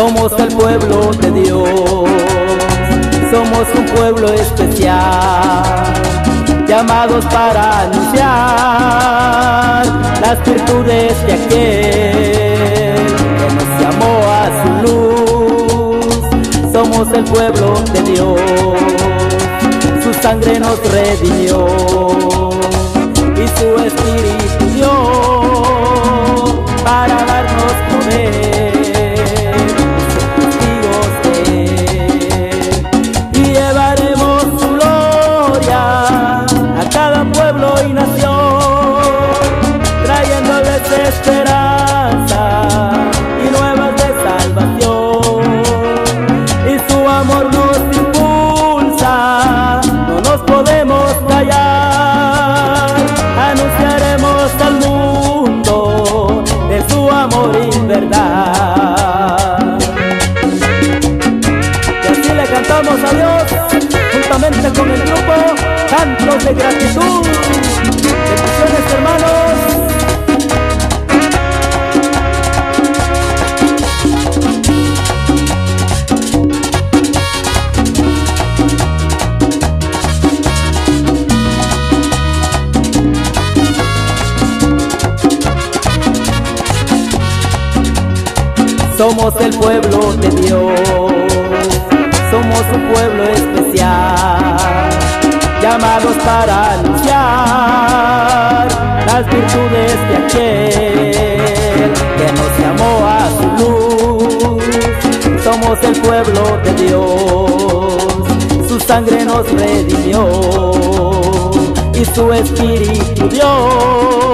Somos el pueblo de Dios, somos un pueblo especial, llamados para anunciar las virtudes de aquel que nos llamó a su luz. Somos el pueblo de Dios, su sangre nos redimió esperanza y nuevas de salvación. Y su amor nos impulsa, no nos podemos callar, anunciaremos al mundo de su amor y verdad. Y así le cantamos a Dios, juntamente con el grupo Cantos de Gratitud. Somos el pueblo de Dios, somos un pueblo especial, llamados para anunciar las virtudes de aquel que nos llamó a su luz. Somos el pueblo de Dios, su sangre nos redimió y su espíritu dio. para darnos poder